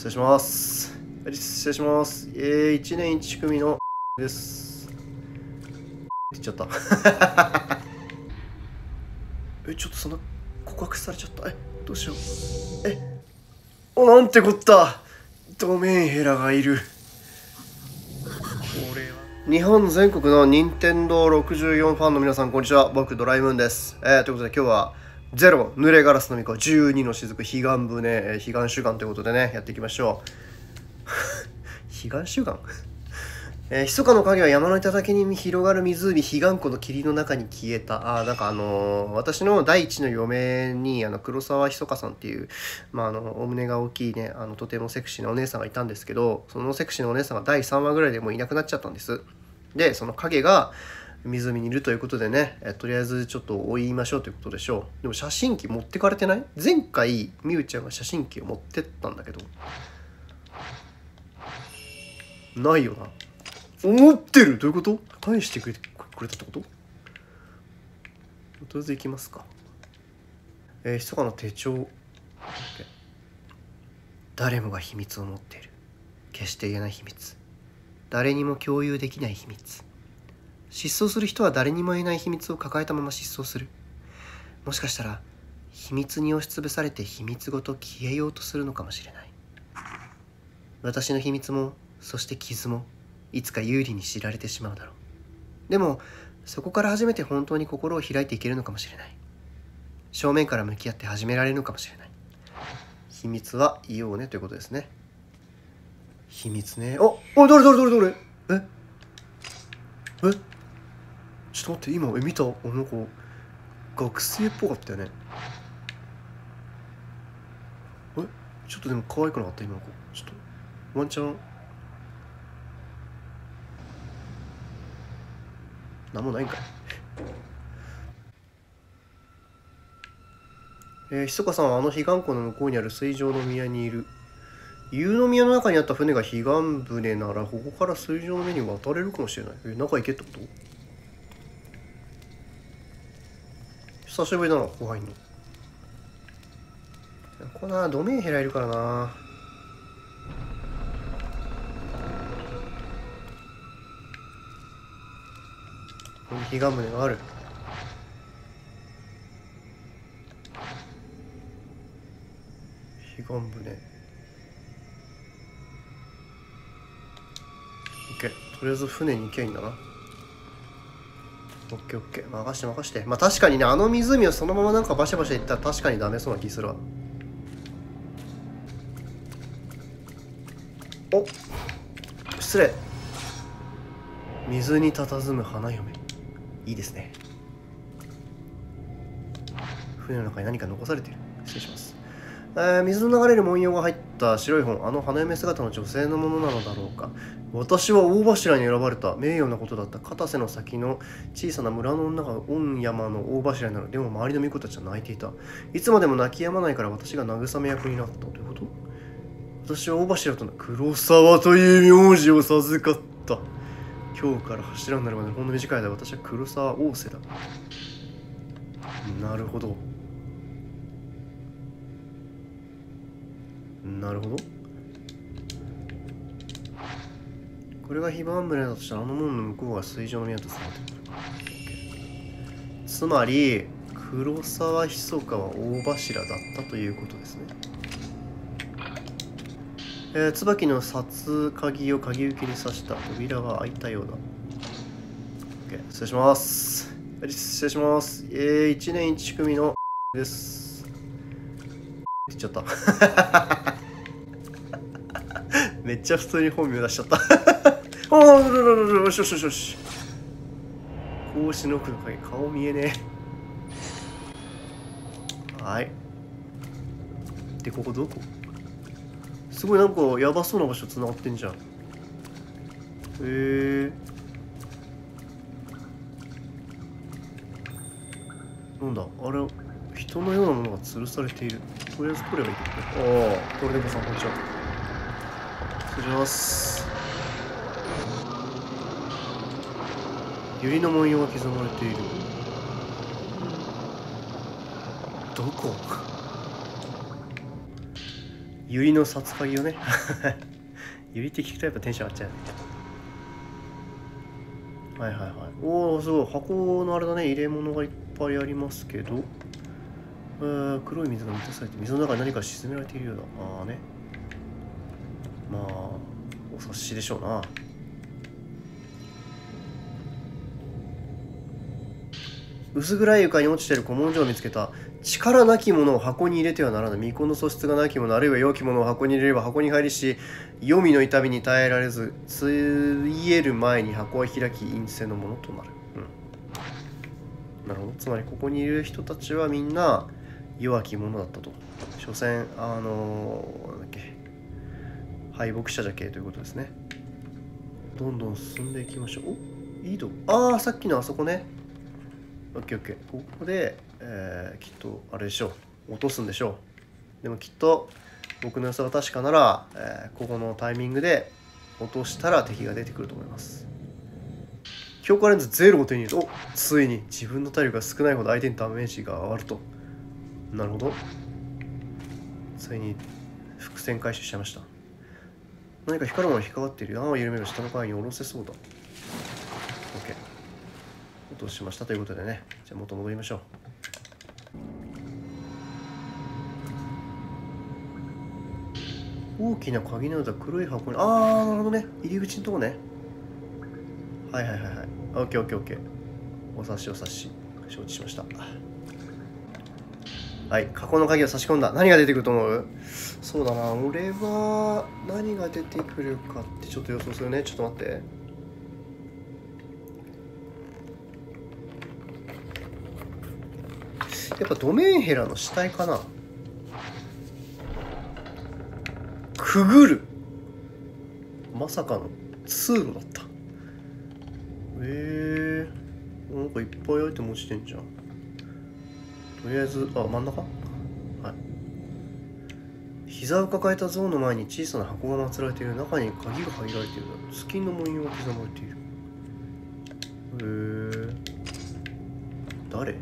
失礼します。はい失礼します。えー、1年1組のです。って言っちゃった。え、ちょっと そんな告白されちゃった。え、どうしよう。え、お、なんてこった。ドメンヘラがいる。これは。日本全国の任天堂64ファンの皆さん、こんにちは。僕、ドラえもんです。えー、ということで今日は、ゼロ、濡れガラスの巫女、12の雫、彼岸船、彼岸主願ということでね、やっていきましょう。彼岸主願？えー、密かの影は山の頂に広がる湖、彼岸湖の霧の中に消えた。あーなんかあのー私の第一の嫁に、あの、黒沢ひそかさんっていう、まあ、あの、お胸が大きいね、あの、とてもセクシーなお姉さんがいたんですけど、そのセクシーなお姉さんが第3話ぐらいでもういなくなっちゃったんです。で、その影が、湖にいるということでね、えとりあえずちょっと追いましょうということでしょう。でも写真機持ってかれてない？前回、みゆちゃんが写真機を持ってったんだけど。ないよな。思ってる？どういうこと？返してくれくれたってこと？とりあえず行きますか。えー、密かな手帳。誰もが秘密を持っている。決して言えない秘密。誰にも共有できない秘密。失踪する人は誰にも言えない秘密を抱えたまま失踪する。もしかしたら、秘密に押しつぶされて秘密ごと消えようとするのかもしれない。私の秘密も、そして傷も、いつか有利に知られてしまうだろう。でも、そこから初めて本当に心を開いていけるのかもしれない。正面から向き合って始められるのかもしれない。秘密は言おうねということですね。秘密ね。おおどれどれどれどれ？え？え？ちょっと待って、今、え、見たあの子、学生っぽかったよね。え？ちょっとでも可愛くなかった今の子。ちょっと、ワンチャン。なんもないんかい。えー、ひそかさんはあの彼岸湖の向こうにある水上の宮にいる。夕宮の中にあった船が彼岸船ならここから水上の上に渡れるかもしれない。え、中行けってこと？久しぶりだな、後輩の。ここな、ドメインヘラいるからな。ここに彼岸船がある。彼岸船。オッケー。とりあえず船に行けばいいんだな。オッケーオッケー。任して任して。まあ確かにね、あの湖をそのままなんかバシャバシャ行ったら確かにダメそうな気するわ。お失礼。水に佇む花嫁。いいですね。船の中に何か残されている。失礼します。えー水の流れる文様が入った白い本、あの花嫁姿の女性のものなのだろうか。私は大柱に選ばれた名誉なことだった片瀬の先の小さな村の女が御山の大柱になる。でも周りの巫女たちは泣いていた。いつまでも泣き止まないから私が慰め役になったということ？私は大柱との黒沢という名字を授かった。今日から柱になるまでほんの短い間私は黒沢仰せだ。なるほど。なるほど。これがヒバンブレだとしたらあの門の向こうが水上の宮とされてるつまり黒沢ひそかは大柱だったということですね。えー、椿の札鍵を鍵受けに刺した扉が開いたようだ。OK 失礼します。失礼します。えー、1年1組のです。っ て言っちゃった。めっちゃ普通に本名出しちゃった。おおよしよしよしよし。格子の奥の影顔見えねえ。はい。でここどこ？すごいなんかやばそうな場所繋がってんじゃん。へえ。なんだあれ人のようなものが吊るされている。とりあえず取ればいいってこと？ねああトルネコさんこんにちは失礼します。百合の文様が刻まれている。どこ？ユリの札鍵をね。ユリって聞くとやっぱテンション上がっちゃう。はいはいはい。おおすごい。箱のあれだね。入れ物がいっぱいありますけど。えー、黒い水が満たされて水の中に何か沈められているようだ。ああね。まあ。察しでしょうな。薄暗い床に落ちてる古文書を見つけた。力なき者を箱に入れてはならない未婚の素質がなき者あるいは良き者を箱に入れれば箱に入りし黄泉の痛みに耐えられずついえる前に箱は開き陰性のものとなる、うん、なるほど。つまりここにいる人たちはみんな弱き者だったと。所詮あのー、なんだっけ。敗北者じゃけということですね。どんどん進んでいきましょう。おいいと。ああさっきのあそこね。オッケーオッケー。ここで、えー、きっとあれでしょう。落とすんでしょう。でもきっと僕の予想が確かなら、えー、ここのタイミングで落としたら敵が出てくると思います。強化レンズゼロを手に入れるとついに。自分の体力が少ないほど相手にダメージが上がると。なるほど。ついに伏線回収しちゃいました。何か光るものが引っかかっている。穴を緩める。下の階に下ろせそうだ。OK 落としました。ということでね。じゃあ元戻りましょう。大きな鍵のような黒い箱に。ああなるほどね。入り口のとこね。はいはいはいはい。オッケーオッケーオッケーお察しお察し。承知しました。はい過去の鍵を差し込んだ。何が出てくると思う？そうだな。俺は何が出てくるかってちょっと予想するね。ちょっと待って。やっぱドメンヘラの死体かな？くぐる。まさかの通路だった。えー、なんかいっぱいアイテム落ちてんじゃん。とりあえずあ真ん中？はい。膝を抱えた像の前に小さな箱が祀られている中に鍵が入られている。月の文様が刻まれている。へえ誰？う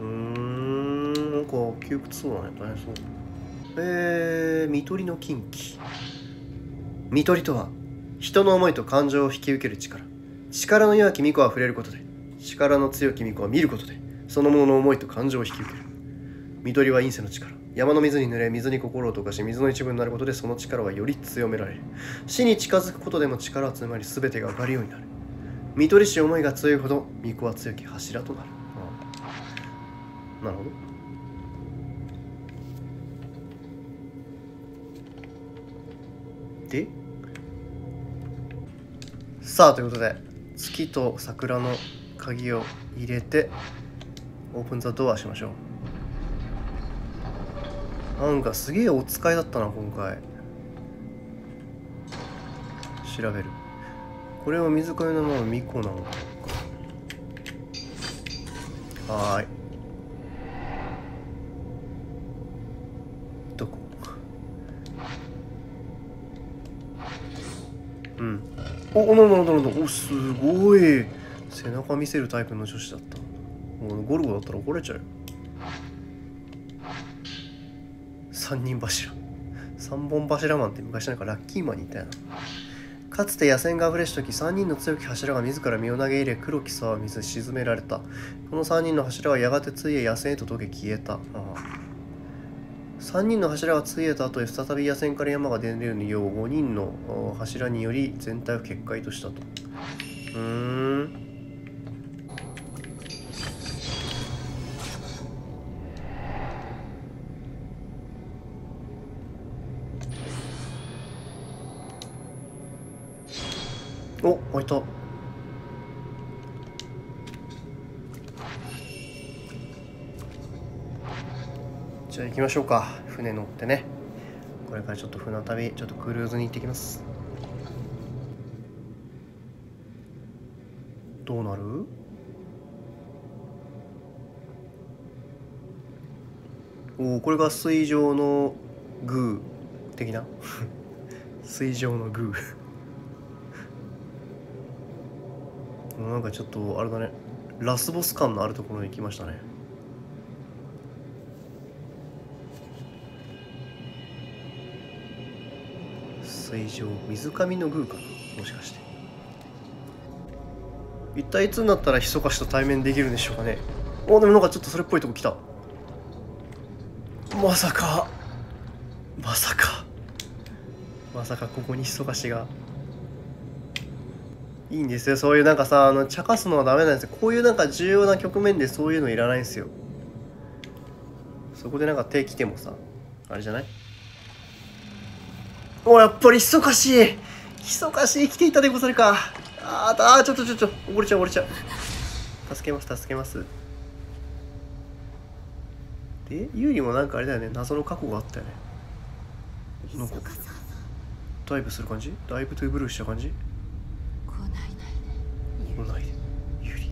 ーんなんか窮屈そうだね。大変そう。えー、見取りの近畿見取りとは人の思いと感情を引き受ける力。力の弱き巫女は触れることで。力の強き巫女は見ることで。そのものの思いと感情を引き受ける。見取りは陰性の力。山の水に濡れ水に心を溶かし水の一部になることでその力はより強められる。死に近づくことでも力はつまり全てが上がるようになる。見取りし思いが強いほど巫女は強き柱となる。なるほど。でさあということで月と桜の鍵を入れてオープンザドアしましょう。なんかすげえお使いだったな今回。調べる。これは水替えのまま巫女なのか。はーい。どこ？うん。おおなるほどなるほどおすごい背中見せるタイプの女子だったゴルゴだったら怒れちゃうよ。三人柱。三本柱マンって昔なんかラッキーマンにいたよな。かつて野戦が溢れし時3人の強き柱が自ら身を投げ入れ黒き沢水沈められた。この3人の柱はやがてついえ野戦へと溶け消えた。ああ。3人の柱がついえた後で再び野戦から山が出るようによう5人の柱により全体を決壊としたと。うーん。お開いたじゃあ行きましょうか。船乗ってね。これからちょっと船旅ちょっとクルーズに行ってきます。どうなる？おおこれが水上のグー的な？水上のグー。なんかちょっとあれだね。ラスボス感のあるところに行きましたね。水上水上の宮かなもしかして一体いつになったらひそかしと対面できるんでしょうかねおでもなんかちょっとそれっぽいとこ来たまさかまさかまさかここにひそかしがいいんですよ。そういうなんかさあの茶化すのはダメなんですよ。こういうなんか重要な局面でそういうのいらないんですよ。そこでなんか手来てもさあれじゃない？おやっぱりひそかしい。ひそかしい。来ていたでござるか。あーあーちょっとちょっと溺れちゃう溺れちゃう。助けます助けます。でユーリもなんかあれだよね。謎の過去があったよね。なんかダイブする感じ？ダイブトゥーブルーした感じ？来ない。でユーリ。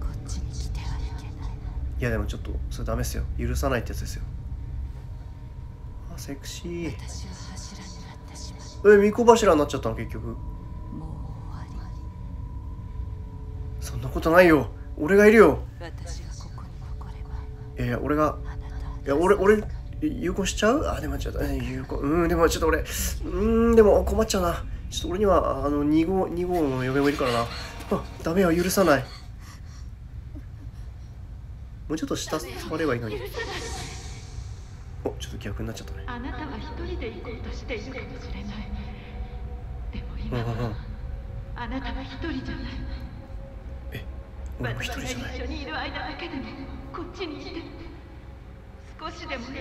こっちに来てはいけない。いやでもちょっとそれダメっすよ。許さないってやつですよ。あセクシー。私は柱になってしまっえ巫女柱になっちゃったの結局。たもう終わり。そんなことないよ。俺がいるよ。私がここに残れば。いや俺がいや俺俺え有効しちゃう？あでもちょっとえ有効。うんでもちょっと俺うーんでも困っちゃうな。ちょっと俺にはあの2号2号の嫁もいるからなあダメよ許さない。もうちょっと下触ればいいのに。おちょっと逆になっちゃったね。あなたは一人で行こうとしているかもしれない。でもうん今はあなたは一人じゃない。え俺も一人じゃない？一緒にいる間だけでもこっちにいて。少しでもいい。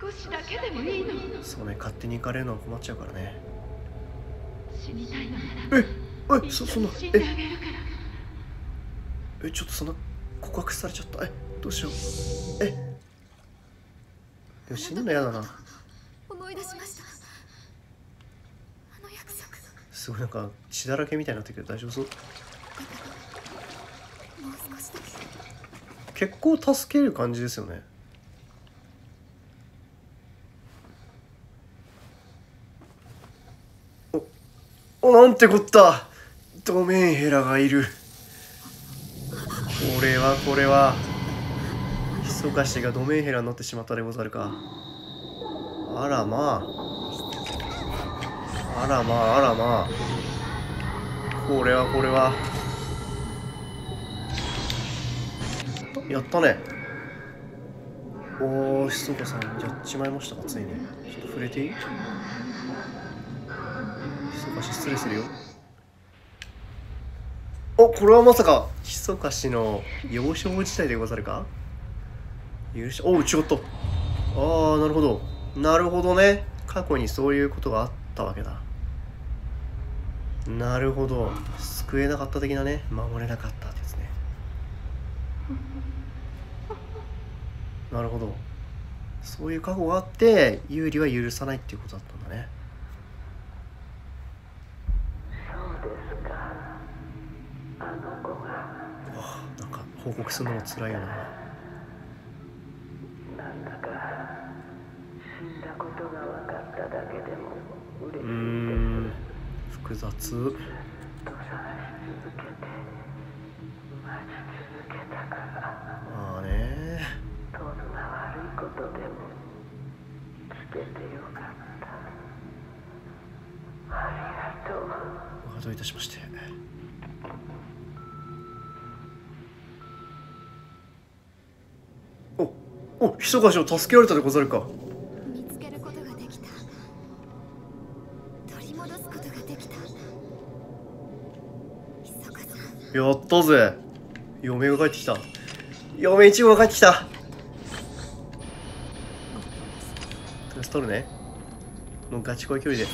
少しだけでもいいの。そうね勝手に行かれるのは困っちゃうからね。死にたいのなら。ええそそんなええちょっとそんな告白されちゃった。えどうしよう。えでも死ぬの嫌だな。思い出しました。あの約束。すごいなんか血だらけみたいになってるけど大丈夫そう？結構助ける感じですよね。おおなんてこったドメンヘラがいる。これはこれはひそかしがドメンヘラになってしまったでござるか。あらまあ。あらまああらまあ。これはこれは。やったね。おーひそかさんやっちまいましたかついに。ちょっと触れていい？ひそかし失礼するよ。おこれはまさかひそかしの幼少時代でござるか？許しおう違ったああなるほど。なるほどね。過去にそういうことがあったわけだ。なるほど。救えなかった的なね。守れなかったですね。なるほど。そういう過去があって有利は許さないっていうことだったんだねそうですかあの子がなんか報告するのも辛いよな。なんだか死んだことが分かっただけでも嬉しいん複雑。と探し続けて待ち続けたから。まあね。どんな悪いことでも聞けてよかった。ありがとう。おどういたしましておおひそかしを助けられたでござるか。見つけることができた。取り戻すことができた。ひそかさん。やったぜ。嫁が帰ってきた。嫁一号が帰ってきた。とりあえず取るね。もうガチ恋距離で。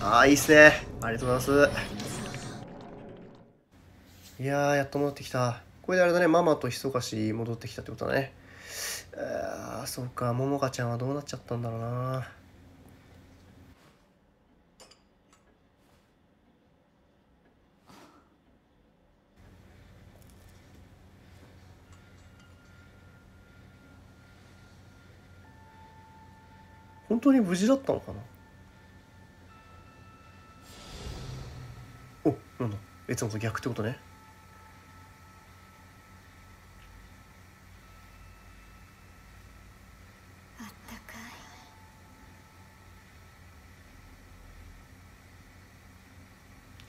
ああいいっすね。ありがとうございます。いやーやっと戻ってきた。これであれだね。ママとひそかし戻ってきたってことだねあーそうかももかちゃんはどうなっちゃったんだろうな。本当に無事だったのかな？おなんだ。いつもと逆ってことねあったかい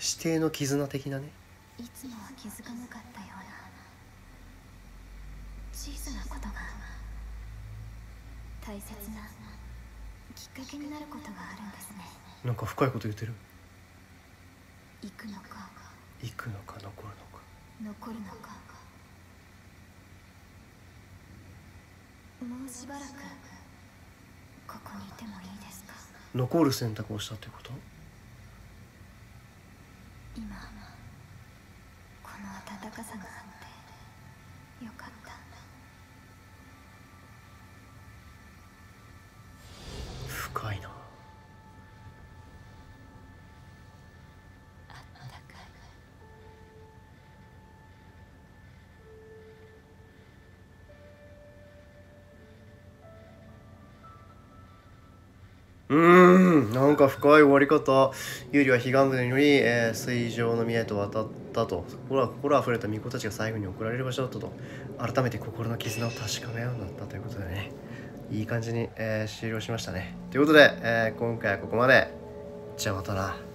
指定の絆的なね。いつもは気づかなかったような小さなことが大切なきっかけになることがあるんですね。なんか深いこと言ってる。行くのか。行くのか残るのか。残るのか。もうしばらくここにいてもいいですか？残る選択をしたということ？今この暖かさがあってよかった。深いな。うん。なんか深い終わり方。ユーリは彼岸部により、えー水上の宮へと渡ったと。心は心あふれた巫女たちが最後に送られる場所だったと。改めて心の絆を確かめようになったということでね。いい感じに、えー終了しましたね。ということで、えー今回はここまで。じゃあまたな。